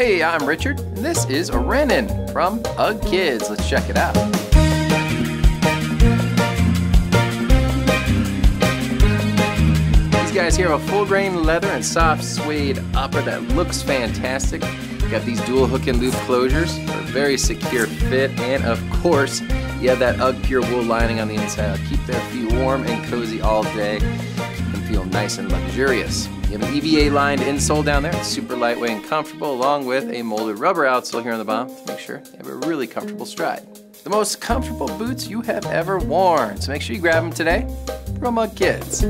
Hey, I'm Richard, and this is Rennon from UGG Kids. Let's check it out. These guys here have a full grain leather and soft suede upper that looks fantastic. Got these dual hook and loop closures for a very secure fit, and of course, you have that UGG pure wool lining on the inside. It'll keep their feet warm and cozy all day. Them feel nice and luxurious. You have an EVA lined insole down there. It's super lightweight and comfortable, along with a molded rubber outsole here on the bottom to make sure you have a really comfortable stride. The most comfortable boots you have ever worn. So make sure you grab them today from UGG Kids.